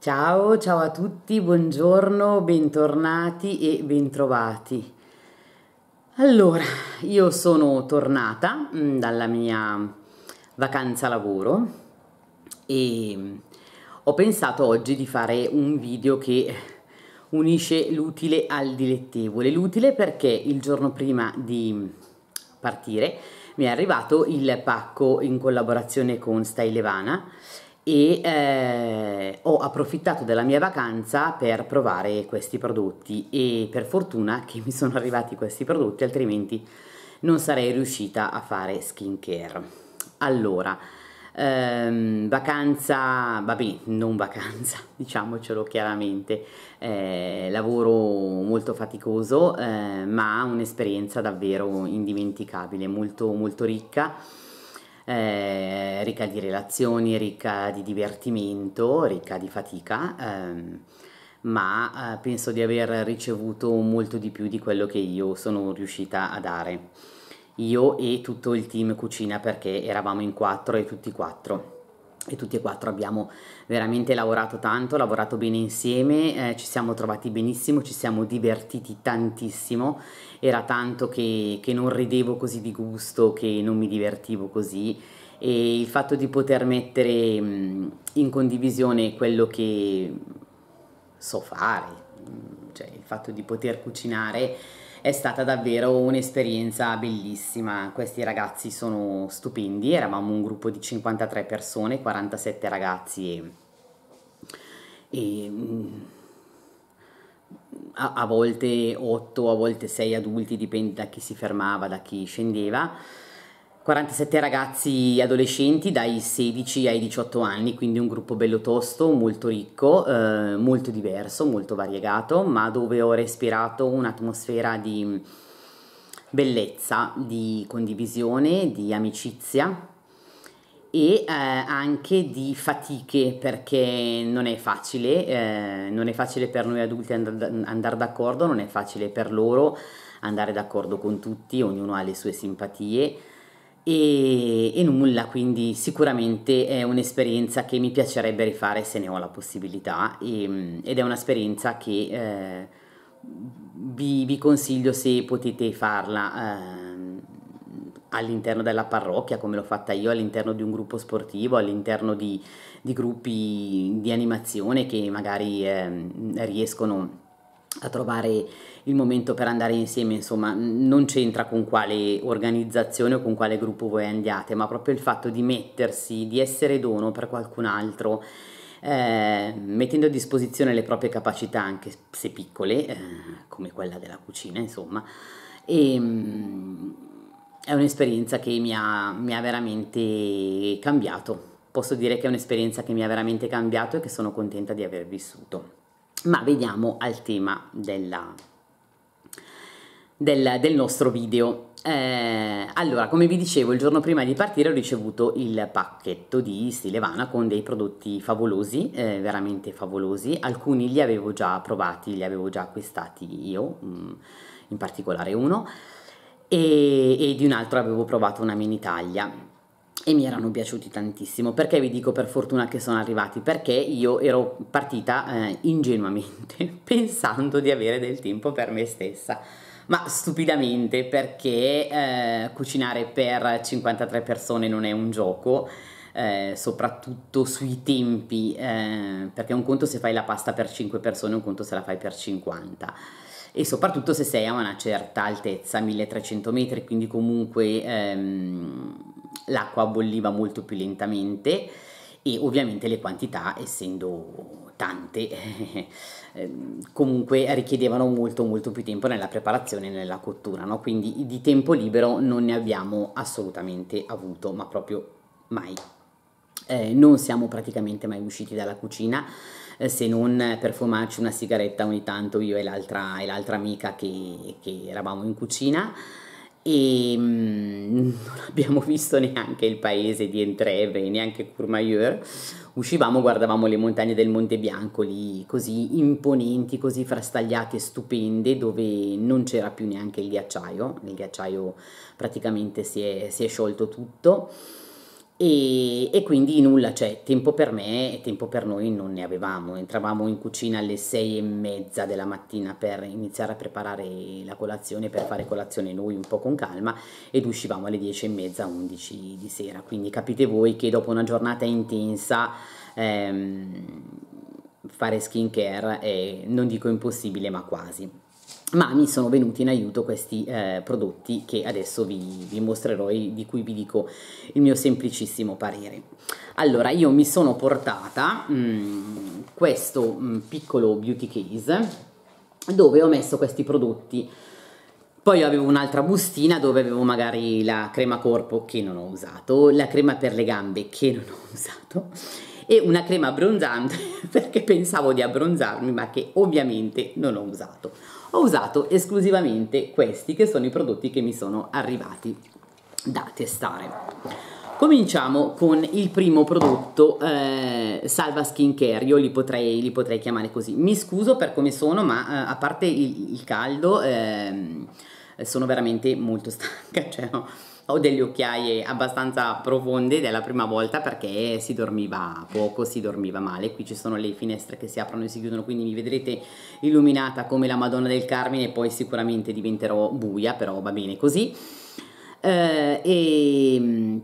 Ciao, ciao a tutti, buongiorno, bentornati e bentrovati. Allora, io sono tornata mm, dalla mia vacanza lavoro e mm, ho pensato oggi di fare un video che unisce l'utile al dilettevole. L'utile perché il giorno prima di partire mi è arrivato il pacco in collaborazione con Stylevana e eh, ho approfittato della mia vacanza per provare questi prodotti e per fortuna che mi sono arrivati questi prodotti altrimenti non sarei riuscita a fare skincare. Allora ehm, vacanza vabbè non vacanza diciamocelo chiaramente. Eh, lavoro molto faticoso eh, ma un'esperienza davvero indimenticabile molto molto ricca eh, ricca di relazioni, ricca di divertimento, ricca di fatica, ehm, ma eh, penso di aver ricevuto molto di più di quello che io sono riuscita a dare. Io e tutto il team cucina perché eravamo in quattro e tutti quattro e tutti e quattro abbiamo veramente lavorato tanto, lavorato bene insieme, eh, ci siamo trovati benissimo, ci siamo divertiti tantissimo. Era tanto che, che non ridevo così di gusto, che non mi divertivo così. E il fatto di poter mettere in condivisione quello che so fare, cioè il fatto di poter cucinare è stata davvero un'esperienza bellissima. Questi ragazzi sono stupendi, eravamo un gruppo di 53 persone, 47 ragazzi e, e a, a volte 8, a volte 6 adulti, dipende da chi si fermava, da chi scendeva. 47 ragazzi adolescenti dai 16 ai 18 anni, quindi un gruppo bello tosto, molto ricco, eh, molto diverso, molto variegato, ma dove ho respirato un'atmosfera di bellezza, di condivisione, di amicizia e eh, anche di fatiche perché non è facile, eh, non è facile per noi adulti and- andare d'accordo, non è facile per loro andare d'accordo con tutti, ognuno ha le sue simpatie e, e nulla, quindi sicuramente è un'esperienza che mi piacerebbe rifare se ne ho la possibilità e, ed è un'esperienza che eh, vi, vi, consiglio se potete farla. Eh, all'interno della parrocchia, come l'ho fatta io, all'interno di un gruppo sportivo, all'interno di, di gruppi di animazione che magari eh, riescono a trovare il momento per andare insieme, insomma, non c'entra con quale organizzazione o con quale gruppo voi andiate, ma proprio il fatto di mettersi, di essere dono per qualcun altro, eh, mettendo a disposizione le proprie capacità, anche se piccole, eh, come quella della cucina, insomma, e mm, è un'esperienza che mi ha, mi ha veramente cambiato. Posso dire che è un'esperienza che mi ha veramente cambiato e che sono contenta di aver vissuto. Ma veniamo al tema della, del, del nostro video. Eh, allora, come vi dicevo, il giorno prima di partire ho ricevuto il pacchetto di Stilevana con dei prodotti favolosi, eh, veramente favolosi. Alcuni li avevo già provati, li avevo già acquistati io, mm, in particolare uno e, e di un altro avevo provato una mini taglia e mi erano piaciuti tantissimo. Perché vi dico per fortuna che sono arrivati? Perché io ero partita eh, ingenuamente pensando di avere del tempo per me stessa. Ma stupidamente perché eh, cucinare per 53 persone non è un gioco, eh, soprattutto sui tempi, eh, perché un conto se fai la pasta per 5 persone, un conto se la fai per 50 e soprattutto se sei a una certa altezza, 1300 metri, quindi comunque ehm, l'acqua bolliva molto più lentamente e ovviamente le quantità essendo tante ehm, comunque richiedevano molto molto più tempo nella preparazione e nella cottura no? quindi di tempo libero non ne abbiamo assolutamente avuto ma proprio mai eh, non siamo praticamente mai usciti dalla cucina eh, se non per fumarci una sigaretta ogni tanto io e l'altra, amica che, che, eravamo in cucina e mm, non abbiamo visto neanche il paese di Entreve, neanche Courmayeur, uscivamo, guardavamo le montagne del Monte Bianco lì così imponenti, così frastagliate stupende dove non c'era più neanche il ghiacciaio, il ghiacciaio praticamente si è, si è sciolto tutto e, e, quindi nulla, cioè tempo per me e tempo per noi non ne avevamo. Entravamo in cucina alle sei e mezza della mattina per iniziare a preparare la colazione, per fare colazione noi un po' con calma ed uscivamo alle dieci e mezza, undici di sera. Quindi capite voi che dopo una giornata intensa ehm, fare skincare è, non dico impossibile, ma quasi ma mi sono venuti in aiuto questi eh, prodotti che adesso vi, vi, mostrerò e di cui vi dico il mio semplicissimo parere. Allora, io mi sono portata mh, mm, questo mh, mm, piccolo beauty case dove ho messo questi prodotti. Poi avevo un'altra bustina dove avevo magari la crema corpo che non ho usato, la crema per le gambe che non ho usato e una crema abbronzante perché pensavo di abbronzarmi ma che ovviamente non ho usato ho usato esclusivamente questi che sono i prodotti che mi sono arrivati da testare. Cominciamo con il primo prodotto, eh, Salva Skincare, io li potrei, li potrei, chiamare così. Mi scuso per come sono, ma eh, a parte il, il caldo, eh, sono veramente molto stanca, cioè, no? Ho delle occhiaie abbastanza profonde della prima volta perché si dormiva poco, si dormiva male. Qui ci sono le finestre che si aprono e si chiudono, quindi mi vedrete illuminata come la Madonna del Carmine e poi sicuramente diventerò buia, però va bene così. Eh, e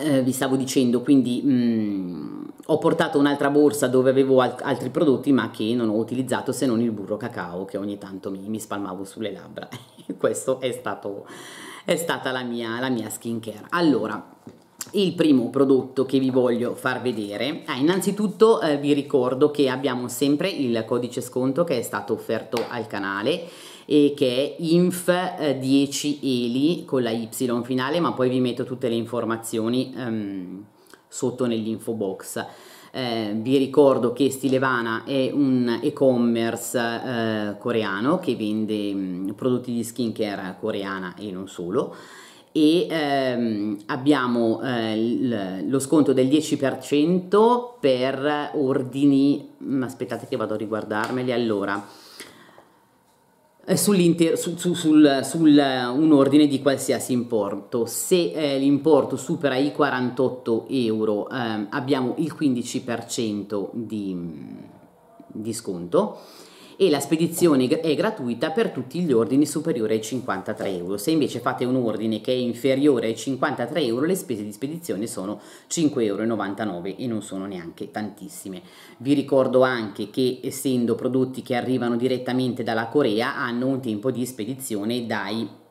eh, vi stavo dicendo, quindi mm, ho portato un'altra borsa dove avevo alt altri prodotti ma che non ho utilizzato se non il burro cacao che ogni tanto mi, mi spalmavo sulle labbra. Questo è stato è stata la mia, la mia skincare. Allora, il primo prodotto che vi voglio far vedere ah, innanzitutto eh, vi ricordo che abbiamo sempre il codice sconto che è stato offerto al canale e che è inf10eli con la y finale ma poi vi metto tutte le informazioni um, sotto nell'info box eh, vi ricordo che Stilevana è un e-commerce eh, coreano che vende mh, mm, prodotti di skincare coreana e non solo. E ehm, abbiamo eh, lo sconto del 10% per ordini, mm, aspettate che vado a riguardarmeli, allora su, su, sul, sul, un ordine di qualsiasi importo. Se eh, l'importo supera i 48 euro eh, abbiamo il 15% di, di sconto e la spedizione è gratuita per tutti gli ordini superiori ai 53 euro. Se invece fate un ordine che è inferiore ai 53 euro, le spese di spedizione sono 5,99 euro e non sono neanche tantissime. Vi ricordo anche che essendo prodotti che arrivano direttamente dalla Corea hanno un tempo di spedizione dai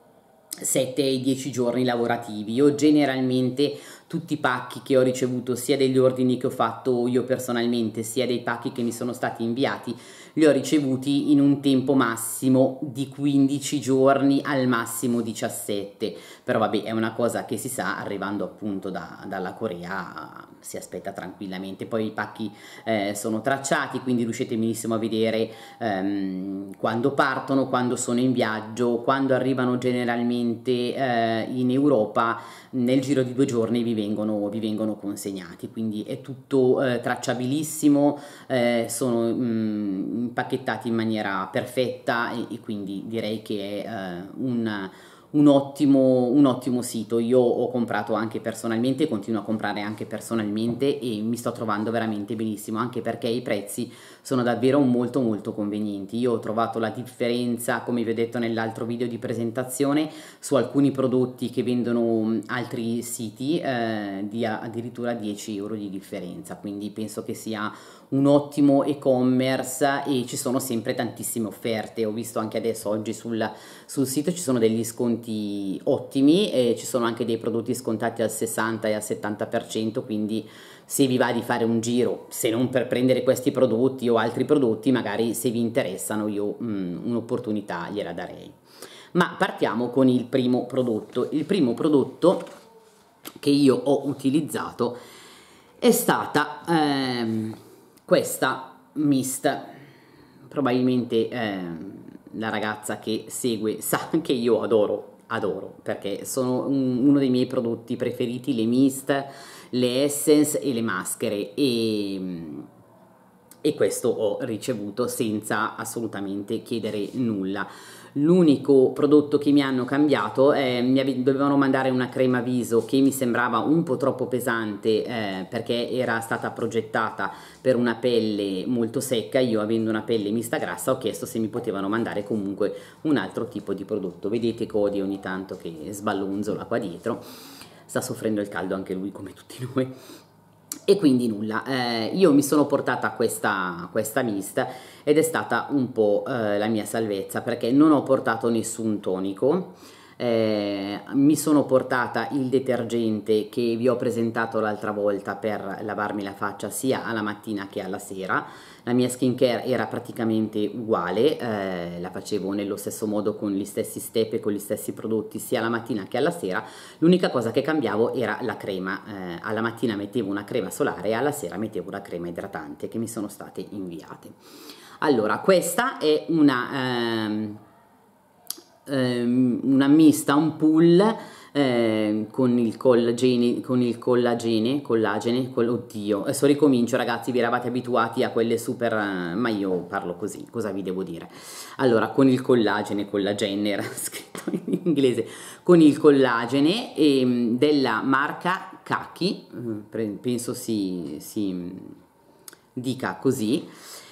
7 ai 10 giorni lavorativi. Io generalmente tutti i pacchi che ho ricevuto sia degli ordini che ho fatto io personalmente sia dei pacchi che mi sono stati inviati li ho ricevuti in un tempo massimo di 15 giorni al massimo 17 però vabbè è una cosa che si sa arrivando appunto da, dalla Corea si aspetta tranquillamente. Poi i pacchi eh, sono tracciati quindi riuscite benissimo a vedere ehm, quando partono quando sono in viaggio quando arrivano generalmente eh, in Europa nel giro di due giorni vi vengono, vi vengono consegnati, quindi è tutto eh, tracciabilissimo, eh, sono mm, impacchettati in maniera perfetta e, e quindi direi che è eh, un un ottimo, un ottimo sito. Io ho comprato anche personalmente, continuo a comprare anche personalmente e mi sto trovando veramente benissimo, anche perché i prezzi sono davvero molto molto convenienti. Io ho trovato la differenza, come vi ho detto nell'altro video di presentazione, su alcuni prodotti che vendono altri siti eh, di addirittura 10 euro di differenza, quindi penso che sia un ottimo e-commerce e ci sono sempre tantissime offerte. Ho visto anche adesso oggi sul, sul sito ci sono degli sconti ottimi e ci sono anche dei prodotti scontati al 60 e al 70%, quindi se vi va di fare un giro, se non per prendere questi prodotti o altri prodotti, magari se vi interessano io mm, un'opportunità gliela darei. Ma partiamo con il primo prodotto. Il primo prodotto che io ho utilizzato è stata ehm, questa mist probabilmente eh, la ragazza che segue sa che io adoro adoro perché sono un, uno dei miei prodotti preferiti le mist le essence e le maschere e e questo ho ricevuto senza assolutamente chiedere nulla. L'unico prodotto che mi hanno cambiato, eh, mi dovevano mandare una crema viso che mi sembrava un po' troppo pesante eh, perché era stata progettata per una pelle molto secca, io avendo una pelle mista grassa ho chiesto se mi potevano mandare comunque un altro tipo di prodotto. Vedete Cody ogni tanto che sballonzola qua dietro, sta soffrendo il caldo anche lui come tutti noi e quindi nulla, eh, io mi sono portata questa, questa mist ed è stata un po' eh, la mia salvezza perché non ho portato nessun tonico, eh, mi sono portata il detergente che vi ho presentato l'altra volta per lavarmi la faccia sia alla mattina che alla sera la mia skincare era praticamente uguale, eh, la facevo nello stesso modo con gli stessi step e con gli stessi prodotti sia la mattina che alla sera, l'unica cosa che cambiavo era la crema, eh, alla mattina mettevo una crema solare e alla sera mettevo una crema idratante che mi sono state inviate. Allora, questa è una, ehm, ehm, una mista, un pull eh, con il collagene, con il collagene, collagene, col, oddio, adesso ricomincio ragazzi, vi eravate abituati a quelle super, eh, ma io parlo così, cosa vi devo dire? Allora, con il collagene, collagene era scritto in inglese, con il collagene eh, della marca Kaki, eh, penso si, si dica così,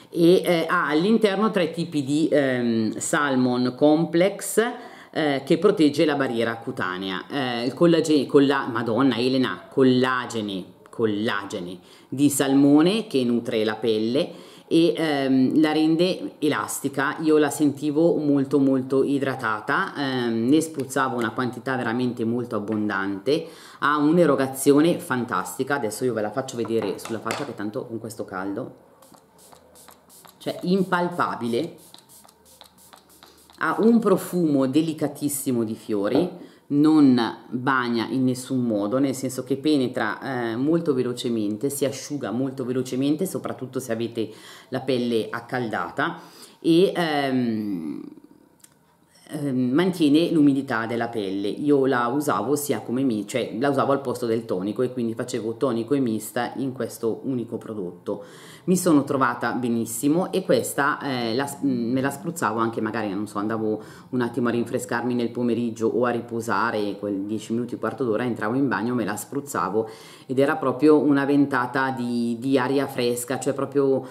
e eh, ha all'interno tre tipi di ehm, salmon complex, eh, che protegge la barriera cutanea. Eh, il collagene, colla, Madonna Elena, collagene, collagene di salmone che nutre la pelle e ehm, la rende elastica. Io la sentivo molto molto idratata, ehm, ne spruzzavo una quantità veramente molto abbondante, ha un'erogazione fantastica. Adesso io ve la faccio vedere sulla faccia che tanto con questo caldo, cioè impalpabile ha un profumo delicatissimo di fiori, non bagna in nessun modo, nel senso che penetra eh, molto velocemente, si asciuga molto velocemente, soprattutto se avete la pelle accaldata e ehm, ehm, mantiene l'umidità della pelle. Io la usavo sia come mi, cioè la usavo al posto del tonico e quindi facevo tonico e mista in questo unico prodotto mi sono trovata benissimo e questa eh, la, me la spruzzavo anche magari, non so, andavo un attimo a rinfrescarmi nel pomeriggio o a riposare, quel 10 minuti, quarto d'ora, entravo in bagno, me la spruzzavo ed era proprio una ventata di, di aria fresca, cioè proprio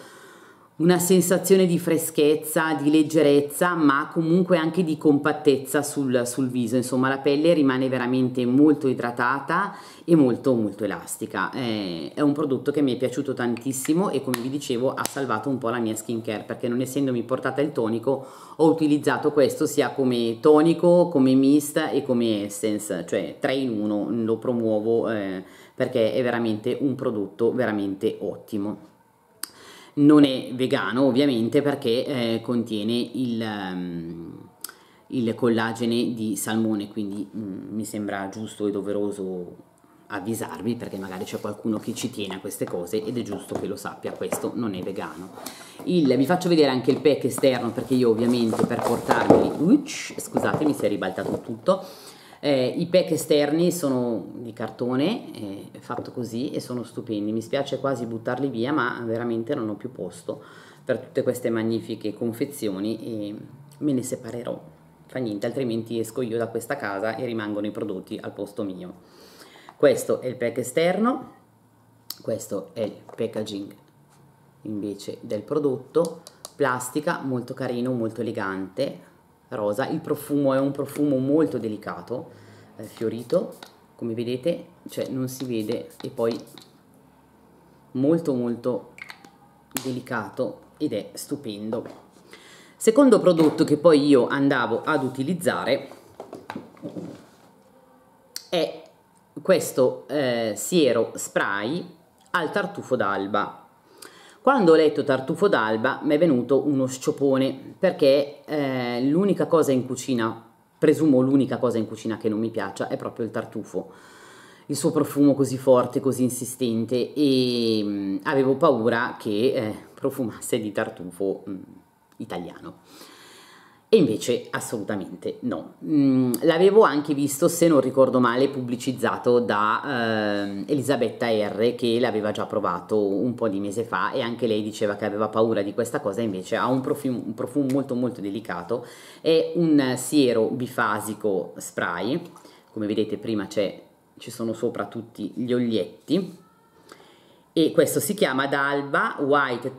una sensazione di freschezza, di leggerezza, ma comunque anche di compattezza sul, sul, viso. Insomma, la pelle rimane veramente molto idratata e molto molto elastica. Eh, è un prodotto che mi è piaciuto tantissimo e come vi dicevo ha salvato un po' la mia skincare perché non essendomi portata il tonico ho utilizzato questo sia come tonico, come mist e come essence, cioè 3 in 1, lo promuovo eh, perché è veramente un prodotto veramente ottimo non è vegano ovviamente perché eh, contiene il, um, il, collagene di salmone, quindi um, mi sembra giusto e doveroso avvisarvi perché magari c'è qualcuno che ci tiene a queste cose ed è giusto che lo sappia, questo non è vegano. Il, vi faccio vedere anche il pack esterno perché io ovviamente per portarmi, scusate mi si è ribaltato tutto, eh, I pack esterni sono di cartone, eh, fatto così e sono stupendi. Mi spiace quasi buttarli via, ma veramente non ho più posto per tutte queste magnifiche confezioni e me ne separerò. Fa niente, altrimenti esco io da questa casa e rimangono i prodotti al posto mio. Questo è il pack esterno, questo è il packaging invece del prodotto, plastica molto carino, molto elegante, rosa, il profumo è un profumo molto delicato, eh, fiorito, come vedete, cioè non si vede e poi molto molto delicato ed è stupendo. Secondo prodotto che poi io andavo ad utilizzare è questo eh, siero spray al tartufo d'alba quando ho letto Tartufo d'alba mi è venuto uno sciopone perché eh, l'unica cosa in cucina, presumo l'unica cosa in cucina che non mi piaccia, è proprio il tartufo. Il suo profumo così forte, così insistente e mh, mm, avevo paura che eh, profumasse di tartufo mh, mm, italiano. E invece assolutamente no. Mm, l'avevo anche visto, se non ricordo male, pubblicizzato da eh, Elisabetta R che l'aveva già provato un po' di mese fa e anche lei diceva che aveva paura di questa cosa, invece ha un profumo, un profumo molto molto delicato, è un siero bifasico spray, come vedete prima ci sono sopra tutti gli oglietti. E questo si chiama Dalba White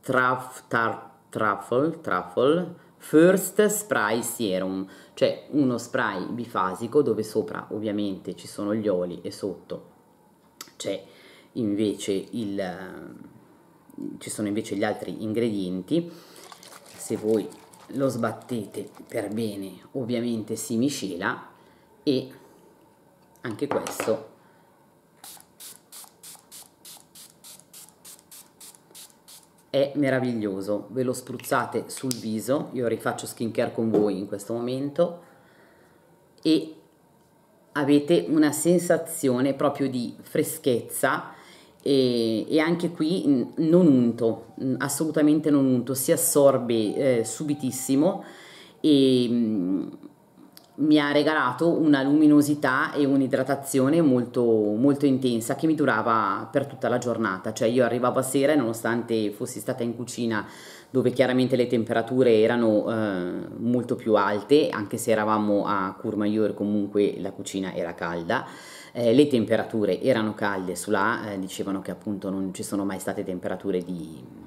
Truffle, Truffle First Spray Serum, cioè uno spray bifasico dove sopra ovviamente ci sono gli oli e sotto c'è invece il, ci sono invece gli altri ingredienti. Se voi lo sbattete per bene ovviamente si miscela e anche questo è meraviglioso, ve lo spruzzate sul viso, io rifaccio skincare con voi in questo momento. E avete una sensazione proprio di freschezza e, e anche qui non unto, assolutamente non unto, si assorbe eh, subitissimo. E mi ha regalato una luminosità e un'idratazione molto, molto intensa che mi durava per tutta la giornata, cioè io arrivavo a sera e nonostante fossi stata in cucina dove chiaramente le temperature erano eh, molto più alte, anche se eravamo a Courmayeur comunque la cucina era calda, eh, le temperature erano calde, su là eh, dicevano che appunto non ci sono mai state temperature di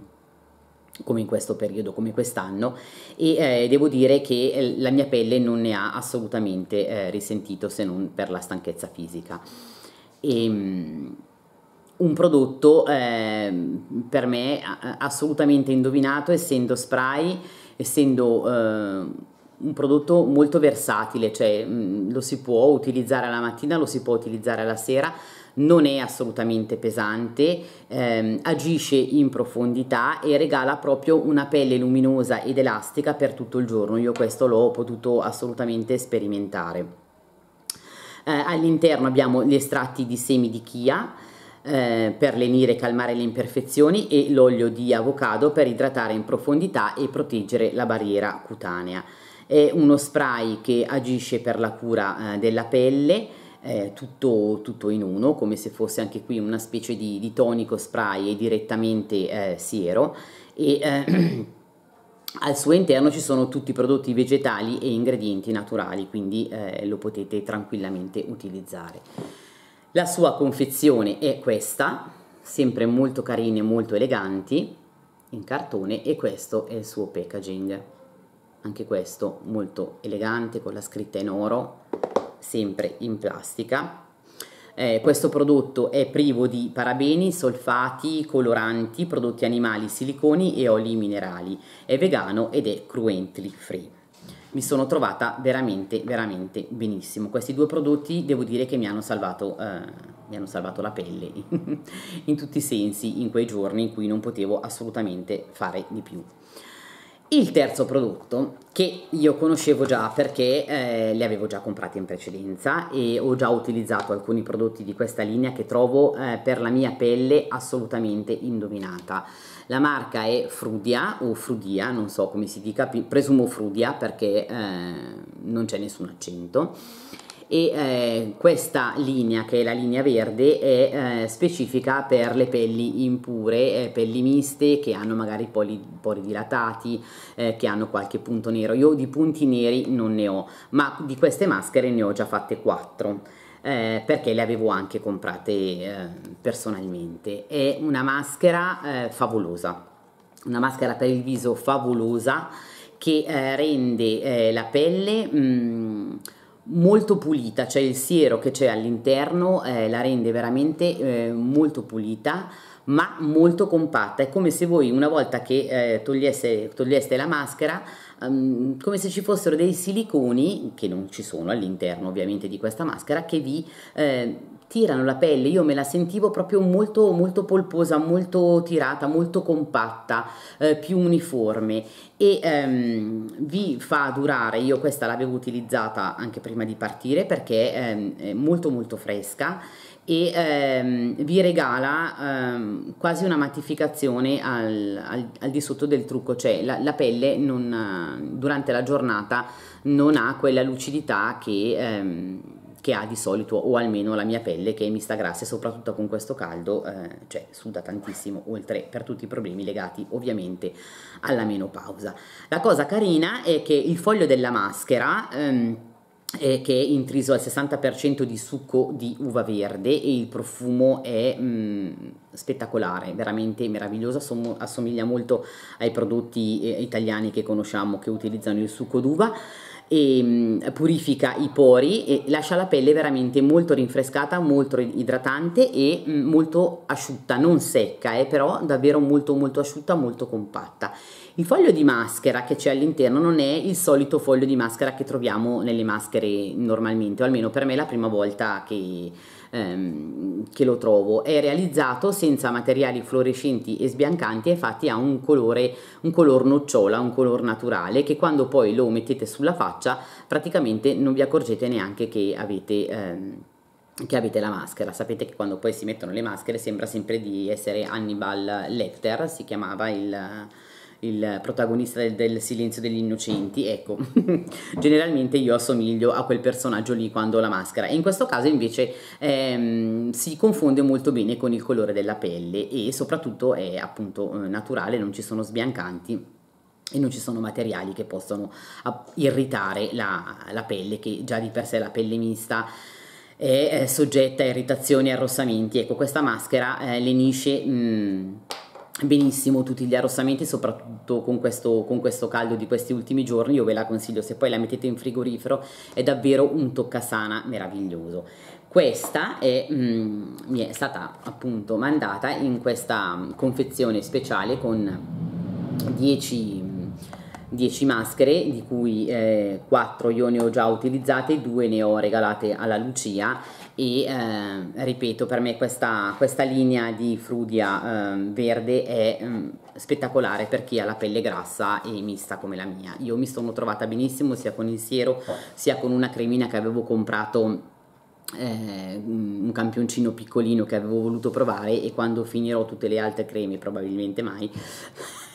come in questo periodo, come quest'anno e eh, devo dire che eh, la mia pelle non ne ha assolutamente eh, risentito se non per la stanchezza fisica. E, um, un prodotto eh, per me assolutamente indovinato essendo spray, essendo eh, un prodotto molto versatile, cioè mh, mm, lo si può utilizzare alla mattina, lo si può utilizzare alla sera, non è assolutamente pesante, ehm, agisce in profondità e regala proprio una pelle luminosa ed elastica per tutto il giorno. Io questo l'ho potuto assolutamente sperimentare. Eh, all'interno abbiamo gli estratti di semi di chia, eh, per lenire e calmare le imperfezioni e l'olio di avocado per idratare in profondità e proteggere la barriera cutanea. È uno spray che agisce per la cura eh, della pelle, eh, tutto, tutto, in uno, come se fosse anche qui una specie di, di tonico spray e direttamente eh, siero e eh, al suo interno ci sono tutti i prodotti vegetali e ingredienti naturali, quindi eh, lo potete tranquillamente utilizzare. La sua confezione è questa, sempre molto carine, molto eleganti, in cartone e questo è il suo packaging. Anche questo molto elegante con la scritta in oro sempre in plastica. Eh, questo prodotto è privo di parabeni, solfati, coloranti, prodotti animali, siliconi e oli minerali. È vegano ed è cruently free. Mi sono trovata veramente, veramente benissimo. Questi due prodotti devo dire che mi hanno salvato, eh, mi hanno salvato la pelle in tutti i sensi in quei giorni in cui non potevo assolutamente fare di più. Il terzo prodotto che io conoscevo già perché eh, li avevo già comprati in precedenza e ho già utilizzato alcuni prodotti di questa linea che trovo eh, per la mia pelle assolutamente indovinata. La marca è Frudia o Frudia, non so come si dica, presumo Frudia perché eh, non c'è nessun accento e eh, questa linea che è la linea verde è eh, specifica per le pelli impure, eh, pelli miste che hanno magari poli, pori dilatati, eh, che hanno qualche punto nero. Io di punti neri non ne ho, ma di queste maschere ne ho già fatte 4. Eh, perché le avevo anche comprate eh, personalmente. È una maschera favolosa, una maschera per il viso favolosa che rende la pelle mh, mm, molto pulita, cioè il siero che c'è all'interno eh, la rende veramente eh, molto pulita ma molto compatta, è come se voi una volta che eh, toglieste, toglieste la maschera um, come se ci fossero dei siliconi che non ci sono all'interno ovviamente di questa maschera che vi eh, tirano la pelle, io me la sentivo proprio molto, molto polposa, molto tirata, molto compatta, eh, più uniforme. E ehm, vi fa durare, io questa l'avevo utilizzata anche prima di partire perché ehm, è molto molto fresca e ehm, vi regala ehm, quasi una mattificazione al, al, al, di sotto del trucco, cioè la, la pelle non, durante la giornata non ha quella lucidità che, ehm, che, ha di solito, o almeno la mia pelle che mi sta grassa e soprattutto con questo caldo, eh, cioè suda tantissimo, oltre per tutti i problemi legati ovviamente alla menopausa. La cosa carina è che il foglio della maschera... Ehm, eh, che è intriso al 60% di succo di uva verde e il profumo è mh, mm, spettacolare, veramente meraviglioso, Assom- assomiglia molto ai prodotti eh, italiani che conosciamo che utilizzano il succo d'uva e mh, purifica i pori e lascia la pelle veramente molto rinfrescata, molto idratante e mh, molto asciutta, non secca, eh, però davvero molto molto asciutta, molto compatta. Il foglio di maschera che c'è all'interno non è il solito foglio di maschera che troviamo nelle maschere normalmente, o almeno per me è la prima volta che, ehm, che lo trovo. È realizzato senza materiali fluorescenti e sbiancanti infatti ha un colore, un color nocciola, un color naturale che quando poi lo mettete sulla faccia praticamente non vi accorgete neanche che avete... Ehm, che avete la maschera. Sapete che quando poi si mettono le maschere sembra sempre di essere Hannibal Lecter, si chiamava il, il protagonista del, del Silenzio degli Innocenti, ecco, generalmente io assomiglio a quel personaggio lì quando ho la maschera. E in questo caso invece ehm, si confonde molto bene con il colore della pelle e soprattutto è appunto eh, naturale, non ci sono sbiancanti e non ci sono materiali che possono irritare la, la pelle che già di per sé la pelle mista è soggetta a irritazioni e arrossamenti. Ecco questa maschera eh, lenisce mh, benissimo tutti gli arrossamenti soprattutto con questo, con questo, caldo di questi ultimi giorni io ve la consiglio se poi la mettete in frigorifero è davvero un toccasana meraviglioso. Questa è, mm, mi è stata appunto mandata in questa confezione speciale con 10 10 maschere di cui eh, 4 io ne ho già utilizzate 2 ne ho regalate alla Lucia e eh, ripeto per me questa, questa linea di frudia eh, verde è mm, spettacolare per chi ha la pelle grassa e mista come la mia. Io mi sono trovata benissimo sia con il siero sia con una cremina che avevo comprato eh, un campioncino piccolino che avevo voluto provare e quando finirò tutte le altre creme probabilmente mai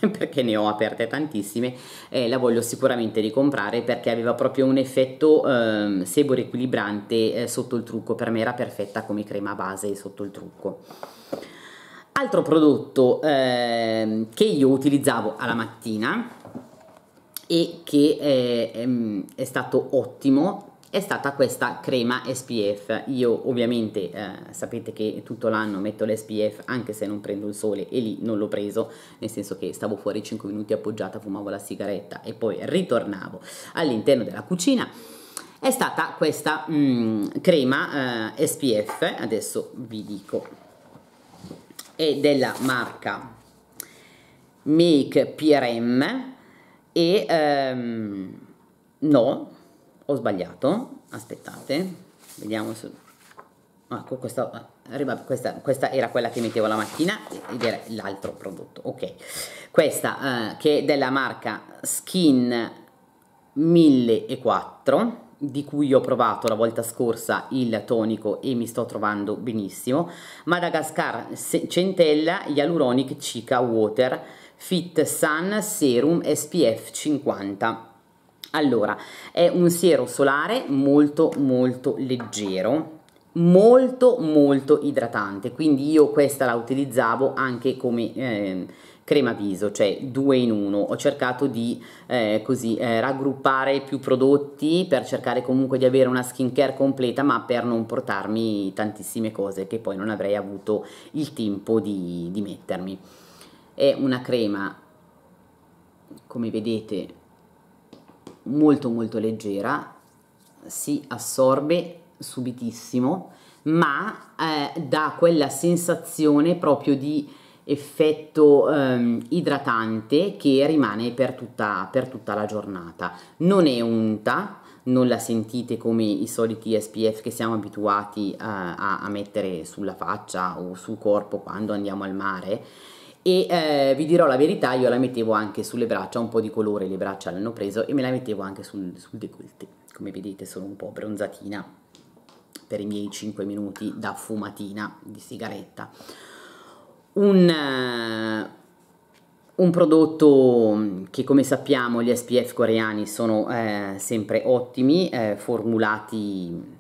perché ne ho aperte tantissime eh, la voglio sicuramente ricomprare perché aveva proprio un effetto eh, sebore equilibrante eh, sotto il trucco. Per me era perfetta come crema base sotto il trucco. Altro prodotto ehm, che io utilizzavo alla mattina e che è, è, è stato ottimo è stata questa crema SPF. Io ovviamente eh, sapete che tutto l'anno metto l'SPF anche se non prendo il sole e lì non l'ho preso, nel senso che stavo fuori 5 minuti appoggiata, fumavo la sigaretta e poi ritornavo all'interno della cucina. È stata questa mm, crema eh, SPF, adesso vi dico, è della marca Make PRM e ehm, no, ho sbagliato, aspettate, vediamo se... Ecco, questa, questa, questa, era quella che mettevo la mattina ed era l'altro prodotto, ok. Questa eh, che è della marca Skin 1004 di cui ho provato la volta scorsa il tonico e mi sto trovando benissimo Madagascar Centella Hyaluronic Cica Water Fit Sun Serum SPF 50 allora, è un siero solare molto molto leggero, molto molto idratante, quindi io questa la utilizzavo anche come eh, crema viso, cioè due in uno. Ho cercato di eh, così eh, raggruppare più prodotti per cercare comunque di avere una skincare completa, ma per non portarmi tantissime cose che poi non avrei avuto il tempo di, di mettermi. È una crema, come vedete, molto molto leggera, si assorbe subitissimo, ma eh, dà quella sensazione proprio di effetto ehm, idratante che rimane per tutta, per tutta la giornata. Non è unta, non la sentite come i soliti SPF che siamo abituati eh, a, a mettere sulla faccia o sul corpo quando andiamo al mare e eh, vi dirò la verità, io la mettevo anche sulle braccia, un po' di colore le braccia l'hanno preso e me la mettevo anche sul, sul décolleté, come vedete sono un po' bronzatina per i miei 5 minuti da fumatina di sigaretta. Un, uh, un prodotto che come sappiamo gli SPF coreani sono eh, sempre ottimi, eh, formulati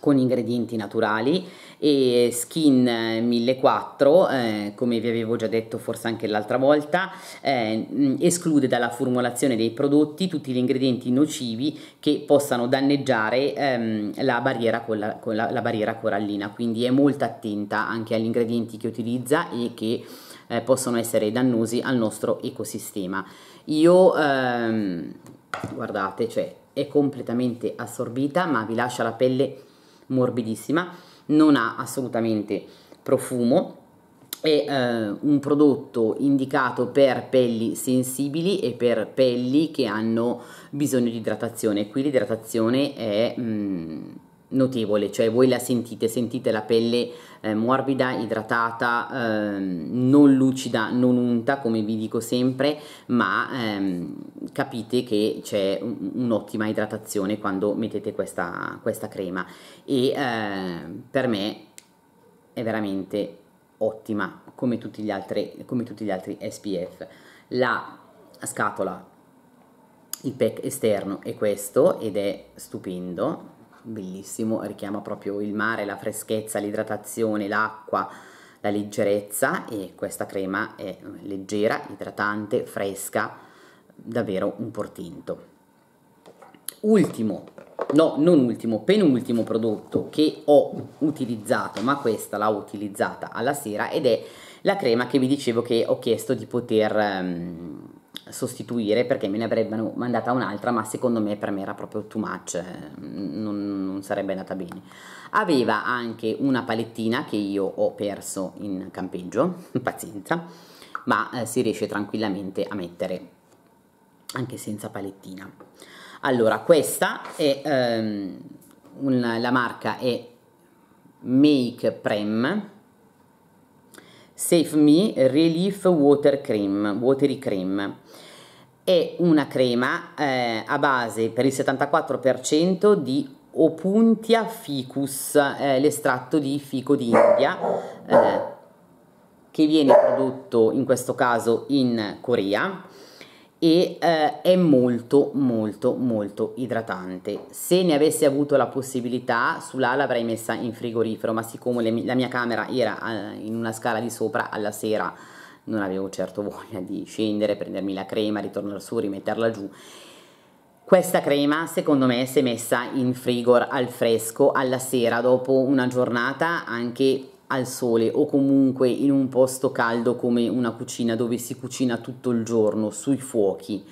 con ingredienti naturali e Skin 1004 eh, come vi avevo già detto forse anche l'altra volta eh, esclude dalla formulazione dei prodotti tutti gli ingredienti nocivi che possano danneggiare ehm, la, barriera la, la, la barriera corallina. Quindi è molto attenta anche agli ingredienti che utilizza e che eh, possono essere dannosi al nostro ecosistema. Io ehm, guardate cioè è completamente assorbita ma vi lascia la pelle morbidissima, non ha assolutamente profumo, è eh, un prodotto indicato per pelli sensibili e per pelli che hanno bisogno di idratazione. Qui l'idratazione è mh, mm, notevole, cioè voi la sentite, sentite la pelle eh, morbida, idratata, eh, non lucida, non unta come vi dico sempre, ma ehm, capite che c'è un'ottima idratazione quando mettete questa, questa crema e eh, per me è veramente ottima come tutti gli altri, come tutti gli altri SPF. La scatola il pack esterno è questo ed è stupendo bellissimo, richiama proprio il mare, la freschezza, l'idratazione, l'acqua, la leggerezza e questa crema è leggera, idratante, fresca, davvero un portento. Ultimo, no non ultimo, penultimo prodotto che ho utilizzato, ma questa l'ho utilizzata alla sera ed è la crema che vi dicevo che ho chiesto di poter um, sostituire perché me ne avrebbero mandata un'altra ma secondo me per me era proprio too much eh, non, non, sarebbe andata bene. Aveva anche una palettina che io ho perso in campeggio pazienza ma eh, si riesce tranquillamente a mettere anche senza palettina. Allora questa è ehm, una, la marca è Make Prem Save Me Relief Water Cream, Watery Cream. È una crema eh, a base per il 74% di Opuntia ficus, eh, l'estratto di fico d'India, eh, che viene prodotto in questo caso in Corea e eh, è molto molto molto idratante. Se ne avessi avuto la possibilità sulla l'avrei messa in frigorifero ma siccome le, la mia camera era eh, in una scala di sopra alla sera non avevo certo voglia di scendere prendermi la crema ritornare su rimetterla giù. Questa crema secondo me se messa in frigor al fresco alla sera dopo una giornata anche al sole o comunque in un posto caldo come una cucina dove si cucina tutto il giorno sui fuochi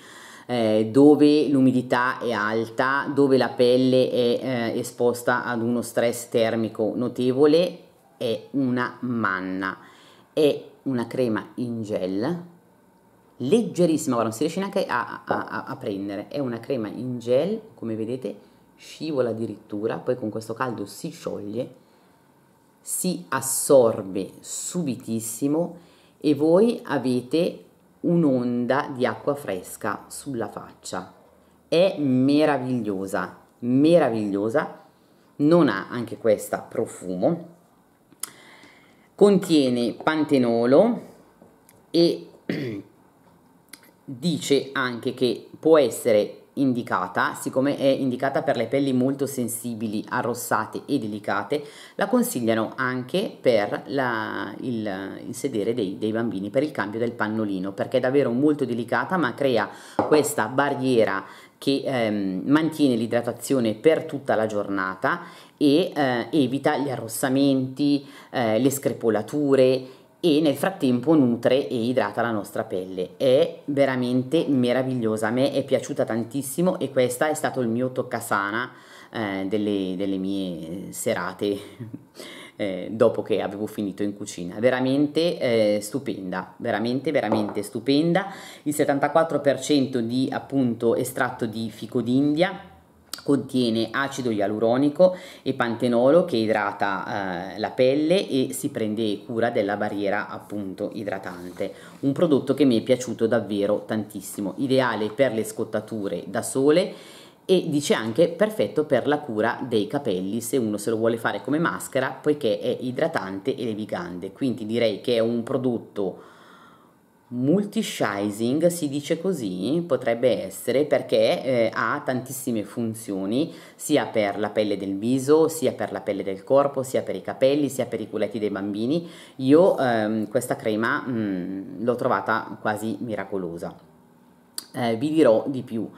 eh, dove l'umidità è alta, dove la pelle è eh, esposta ad uno stress termico notevole, è una manna. È una crema in gel, leggerissima, guarda, non si riesce neanche a, a, a, a prendere. È una crema in gel, come vedete, scivola addirittura, poi con questo caldo si scioglie si assorbe subitissimo e voi avete un'onda di acqua fresca sulla faccia. È meravigliosa, meravigliosa. Non ha anche questa profumo. Contiene pantenolo e dice anche che può essere indicata, siccome è indicata per le pelli molto sensibili, arrossate e delicate, la consigliano anche per la, il, il, sedere dei, dei, bambini, per il cambio del pannolino, perché è davvero molto delicata ma crea questa barriera che ehm, mantiene l'idratazione per tutta la giornata e eh, evita gli arrossamenti, eh, le screpolature e nel frattempo nutre e idrata la nostra pelle. È veramente meravigliosa, a me è piaciuta tantissimo e questa è stato il mio toccasana eh, delle, delle mie serate eh, dopo che avevo finito in cucina. Veramente eh, stupenda, veramente veramente stupenda. Il 74% di appunto estratto di fico d'India contiene acido ialuronico e pantenolo che idrata eh, la pelle e si prende cura della barriera appunto idratante. Un prodotto che mi è piaciuto davvero tantissimo. Ideale per le scottature da sole e dice anche perfetto per la cura dei capelli se uno se lo vuole fare come maschera poiché è idratante e levigante. Quindi direi che è un prodotto multi-shizing si dice così potrebbe essere perché eh, ha tantissime funzioni sia per la pelle del viso sia per la pelle del corpo sia per i capelli sia per i culetti dei bambini. Io ehm, questa crema mh, mm, l'ho trovata quasi miracolosa. Eh, vi dirò di più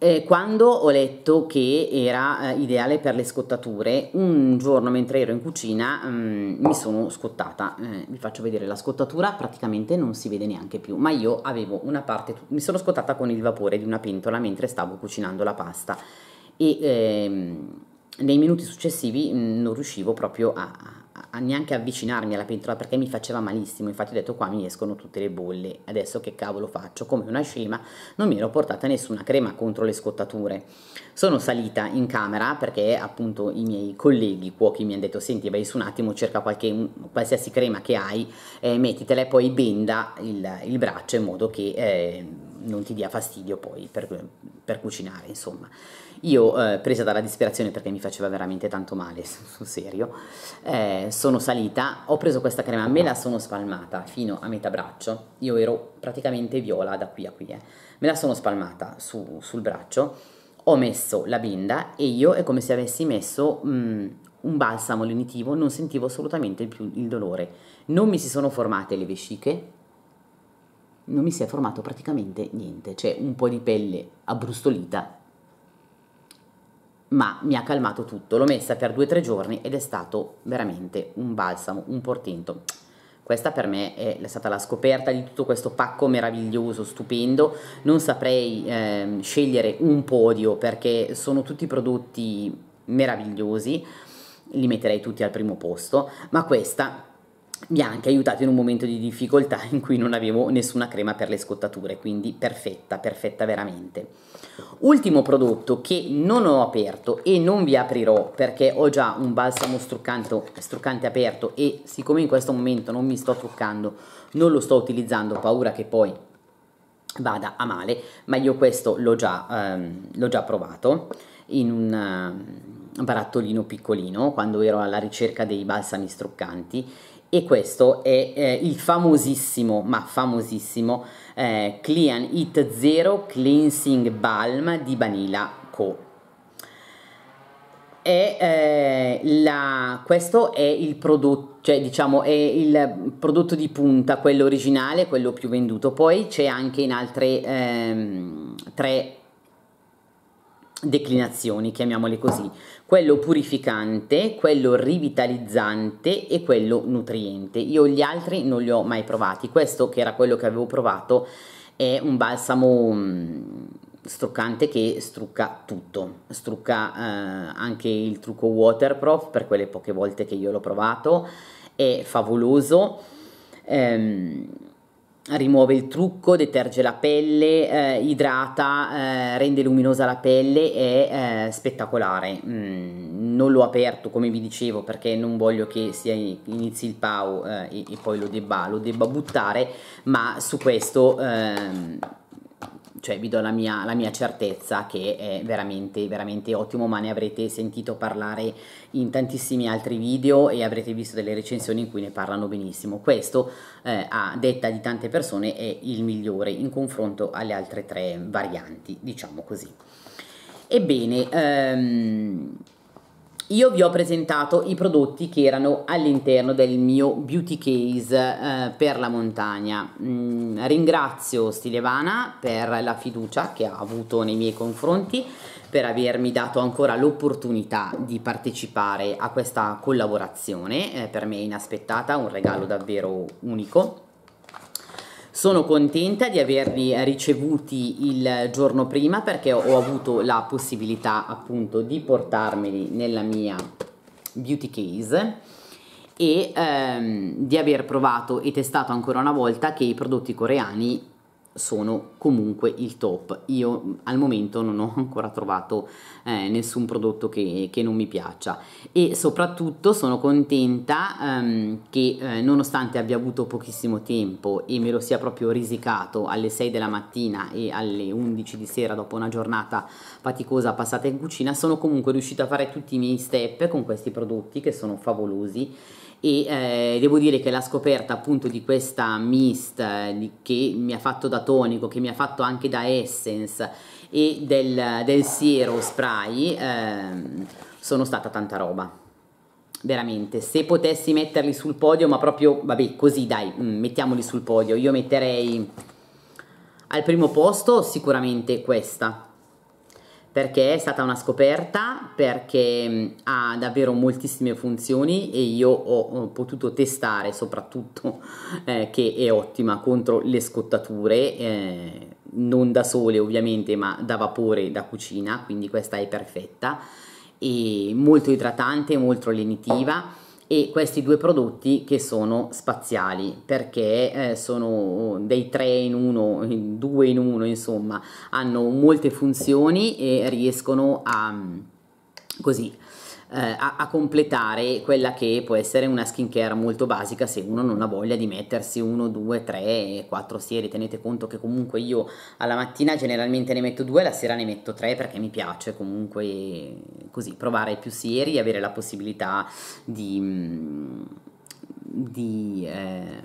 eh, quando ho letto che era eh, ideale per le scottature, un giorno mentre ero in cucina mm, mi sono scottata. Eh, vi faccio vedere la scottatura, praticamente non si vede neanche più, ma io avevo una parte, mi sono scottata con il vapore di una pentola mentre stavo cucinando la pasta e ehm, nei minuti successivi mh, mm, non riuscivo proprio a, a neanche avvicinarmi alla pentola perché mi faceva malissimo, infatti ho detto qua mi escono tutte le bolle, adesso che cavolo faccio? Come una scema non mi ero portata nessuna crema contro le scottature. Sono salita in camera perché appunto i miei colleghi cuochi mi hanno detto senti vai su un attimo cerca qualche, qualsiasi crema che hai, eh, mettitela e poi benda il, il, braccio in modo che eh, non ti dia fastidio poi per, per cucinare insomma. Io, eh, presa dalla disperazione perché mi faceva veramente tanto male, sul serio, eh, sono salita, ho preso questa crema, me la sono spalmata fino a metà braccio, io ero praticamente viola da qui a qui, eh. me la sono spalmata su, sul braccio, ho messo la benda e io è come se avessi messo mh, mm, un balsamo lenitivo, non sentivo assolutamente più il dolore, non mi si sono formate le vesciche, non mi si è formato praticamente niente, cioè un po' di pelle abbrustolita ma mi ha calmato tutto. L'ho messa per due o tre giorni ed è stato veramente un balsamo, un portento. Questa per me è stata la scoperta di tutto questo pacco meraviglioso, stupendo. Non saprei eh, scegliere un podio perché sono tutti prodotti meravigliosi, li metterei tutti al primo posto, ma questa mi ha anche aiutato in un momento di difficoltà in cui non avevo nessuna crema per le scottature, quindi perfetta, perfetta veramente. Ultimo prodotto che non ho aperto e non vi aprirò perché ho già un balsamo struccante aperto e siccome in questo momento non mi sto truccando, non lo sto utilizzando, ho paura che poi vada a male, ma io questo l'ho già, ehm, già provato in un uh, barattolino piccolino quando ero alla ricerca dei balsami struccanti e questo è eh, il famosissimo, ma famosissimo, eh, Clean It Zero Cleansing Balm di Vanilla Co. È, eh, la, questo è il prodotto, cioè diciamo è il prodotto di punta, quello originale, quello più venduto. Poi c'è anche in altre ehm, tre declinazioni, chiamiamole così, quello purificante, quello rivitalizzante e quello nutriente. Io gli altri non li ho mai provati, questo che era quello che avevo provato è un balsamo mm, struccante che strucca tutto, strucca eh, anche il trucco waterproof per quelle poche volte che io l'ho provato, è favoloso. Ehm, rimuove il trucco, deterge la pelle, eh, idrata, eh, rende luminosa la pelle, è eh, spettacolare. Mm, non l'ho aperto come vi dicevo perché non voglio che sia inizi il PAU eh, e, e, poi lo debba, lo debba, buttare, ma su questo ehm, cioè vi do la mia, la mia, certezza che è veramente, veramente ottimo, ma ne avrete sentito parlare in tantissimi altri video e avrete visto delle recensioni in cui ne parlano benissimo. Questo, eh, a detta di tante persone, è il migliore in confronto alle altre tre varianti, diciamo così. Ebbene, ehm, io vi ho presentato i prodotti che erano all'interno del mio beauty case eh, per la montagna. Mm, ringrazio Stilevana per la fiducia che ha avuto nei miei confronti, per avermi dato ancora l'opportunità di partecipare a questa collaborazione, eh, per me inaspettata, un regalo davvero unico. Sono contenta di averli ricevuti il giorno prima perché ho avuto la possibilità appunto di portarmeli nella mia beauty case e ehm, di aver provato e testato ancora una volta che i prodotti coreani sono comunque il top. Io al momento non ho ancora trovato eh, nessun prodotto che, che, non mi piaccia e soprattutto sono contenta ehm, che eh, nonostante abbia avuto pochissimo tempo e me lo sia proprio risicato alle 6 della mattina e alle 11 di sera dopo una giornata faticosa passata in cucina, sono comunque riuscita a fare tutti i miei step con questi prodotti che sono favolosi e eh, devo dire che la scoperta appunto di questa mist eh, che mi ha fatto da tonico, che mi ha fatto anche da essence e del, del siero spray eh, sono stata tanta roba. Veramente. Se potessi metterli sul podio ma proprio vabbè così dai mm, mettiamoli sul podio. Io metterei al primo posto sicuramente questa perché è stata una scoperta, perché ha davvero moltissime funzioni e io ho potuto testare soprattutto eh, che è ottima contro le scottature, eh, non da sole ovviamente ma da vapore da cucina, quindi questa è perfetta. E molto idratante, molto lenitiva e questi due prodotti che sono spaziali perché eh, sono dei tre in uno, due in uno insomma, hanno molte funzioni e riescono a così eh, a, a, completare quella che può essere una skincare molto basica se uno non ha voglia di mettersi uno, due, tre, quattro sieri. Tenete conto che comunque io alla mattina generalmente ne metto due, la sera ne metto tre perché mi piace comunque così provare più sieri, avere la possibilità di, mm, di eh,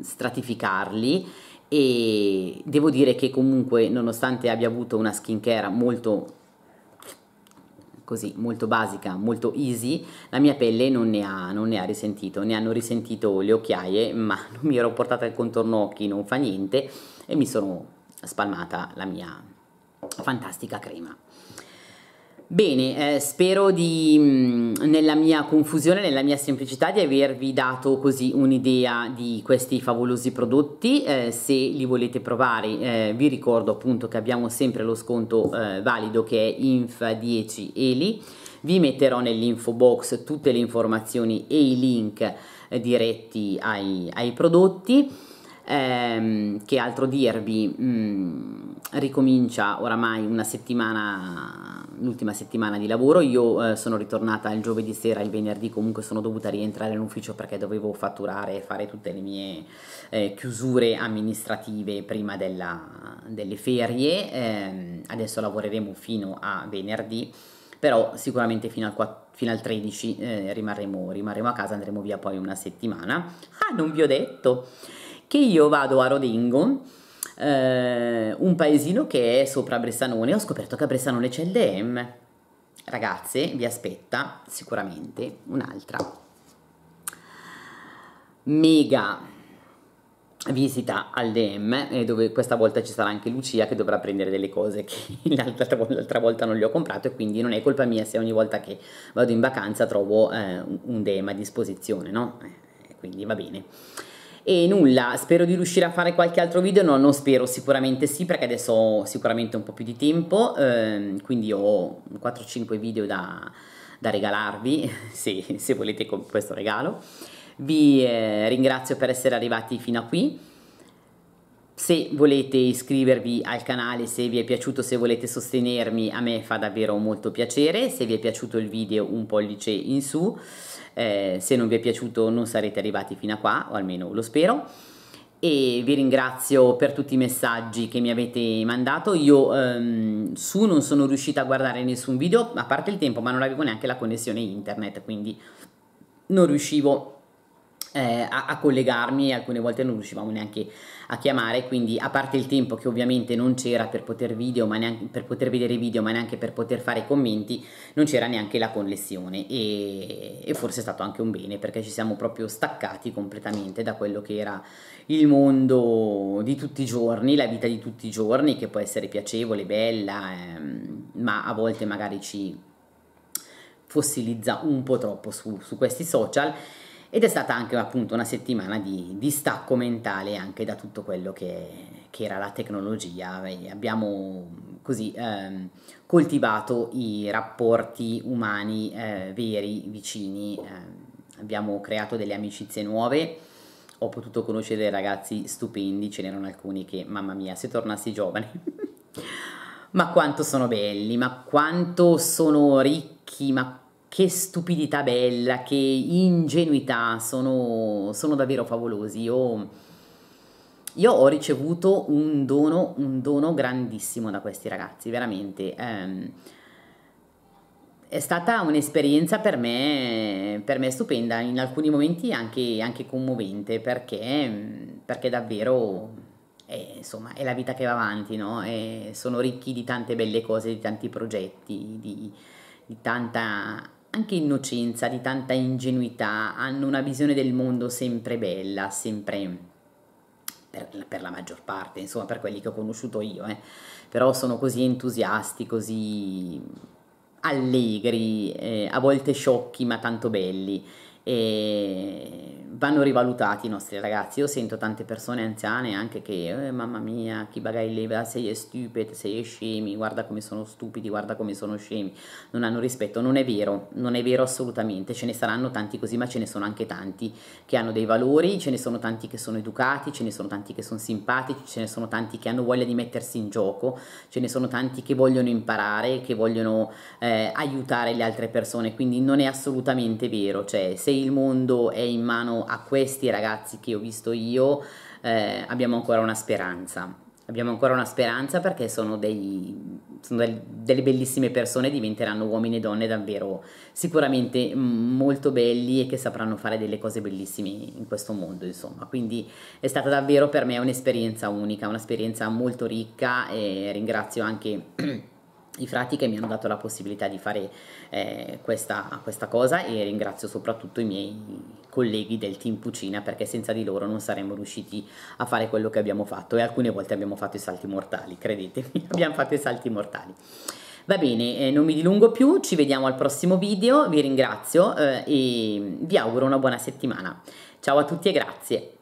stratificarli e devo dire che comunque nonostante abbia avuto una skincare molto così molto basica, molto easy, la mia pelle non ne, ha, non ne ha risentito, ne hanno risentito le occhiaie, ma non mi ero portata il contorno occhi, non fa niente e mi sono spalmata la mia fantastica crema. Bene, eh, spero di, mm, nella mia confusione, nella mia semplicità, di avervi dato così un'idea di questi favolosi prodotti. Eh, se li volete provare, eh, vi ricordo appunto che abbiamo sempre lo sconto eh, valido che è INF10 ELI. Vi metterò nell'info box tutte le informazioni e i link eh, diretti ai, ai prodotti. Ehm, che altro dirvi? Mm, ricomincia oramai una settimana, l'ultima settimana di lavoro. Io eh, sono ritornata il giovedì sera, il venerdì comunque sono dovuta rientrare in ufficio perché dovevo fatturare e fare tutte le mie eh, chiusure amministrative prima della, delle ferie. Eh, adesso lavoreremo fino a venerdì, però sicuramente fino al 4 fino al 13 eh, rimarremo, rimarremo a casa, andremo via poi una settimana. Ah, non vi ho detto! Che io vado a Rodingo, eh, un paesino che è sopra Bressanone, ho scoperto che a Bressanone c'è il DM. Ragazze, vi aspetta sicuramente un'altra mega visita al DM eh, dove questa volta ci sarà anche Lucia che dovrà prendere delle cose che l'altra, volta non gli ho comprato e quindi non è colpa mia se ogni volta che vado in vacanza trovo eh, un DM a disposizione no? Eh, quindi va bene e nulla, spero di riuscire a fare qualche altro video, no, non spero, sicuramente sì, perché adesso ho sicuramente un po' più di tempo, ehm, quindi ho 4-5 video da, da regalarvi, se, se, volete questo regalo. Vi eh, ringrazio per essere arrivati fino a qui. Se volete iscrivervi al canale, se vi è piaciuto, se volete sostenermi, a me fa davvero molto piacere. Se vi è piaciuto il video, un pollice in su eh, se non vi è piaciuto non sarete arrivati fino a qua, o almeno lo spero. E vi ringrazio per tutti i messaggi che mi avete mandato. Io ehm, su non sono riuscita a guardare nessun video, a parte il tempo, ma non avevo neanche la connessione internet, quindi non riuscivo eh, a, a, collegarmi e alcune volte non riuscivamo neanche a chiamare, quindi a parte il tempo che ovviamente non c'era per poter, video, neanche, per poter vedere video, ma neanche per poter fare commenti, non c'era neanche la connessione. E, e forse è stato anche un bene perché ci siamo proprio staccati completamente da quello che era il mondo di tutti i giorni, la vita di tutti i giorni che può essere piacevole, bella, ehm, ma a volte magari ci fossilizza un po' troppo su, su questi social ed è stata anche appunto una settimana di, di stacco mentale anche da tutto quello che, che era la tecnologia. Abbiamo così ehm, coltivato i rapporti umani eh, veri, vicini, eh, abbiamo creato delle amicizie nuove, ho potuto conoscere dei ragazzi stupendi, ce n'erano alcuni che, mamma mia, se tornassi giovane, ma quanto sono belli, ma quanto sono ricchi, ma che stupidità bella, che ingenuità, sono, sono davvero favolosi. Io, io, ho ricevuto un dono, un dono grandissimo da questi ragazzi, veramente. Eh, è stata un'esperienza per me, per me, stupenda, in alcuni momenti anche, anche commovente, perché, perché davvero è, insomma, è la vita che va avanti, no? sono ricchi di tante belle cose, di tanti progetti, di, di tanta anche innocenza, di tanta ingenuità, hanno una visione del mondo sempre bella, sempre per, per la maggior parte, insomma per quelli che ho conosciuto io, eh. però sono così entusiasti, così allegri, eh, a volte sciocchi ma tanto belli e vanno rivalutati i nostri ragazzi. Io sento tante persone anziane anche che, eh, mamma mia, chi bagai leva, sei stupid, sei scemi, guarda come sono stupidi, guarda come sono scemi, non hanno rispetto. Non è vero, non è vero assolutamente, ce ne saranno tanti così, ma ce ne sono anche tanti che hanno dei valori, ce ne sono tanti che sono educati, ce ne sono tanti che sono simpatici, ce ne sono tanti che hanno voglia di mettersi in gioco, ce ne sono tanti che vogliono imparare, che vogliono eh, aiutare le altre persone, quindi non è assolutamente vero, cioè se il mondo è in mano a questi ragazzi che ho visto io, eh, abbiamo ancora una speranza. Abbiamo ancora una speranza perché sono, dei, sono del, delle bellissime persone, diventeranno uomini e donne davvero sicuramente molto belli e che sapranno fare delle cose bellissime in questo mondo, insomma. Quindi è stata davvero per me un'esperienza unica, un'esperienza molto ricca e ringrazio anche i frati che mi hanno dato la possibilità di fare eh, questa, questa, cosa e ringrazio soprattutto i miei colleghi del team Pucina perché senza di loro non saremmo riusciti a fare quello che abbiamo fatto e alcune volte abbiamo fatto i salti mortali, credetemi, abbiamo fatto i salti mortali. Va bene, eh, non mi dilungo più, ci vediamo al prossimo video, vi ringrazio eh, e vi auguro una buona settimana. Ciao a tutti e grazie.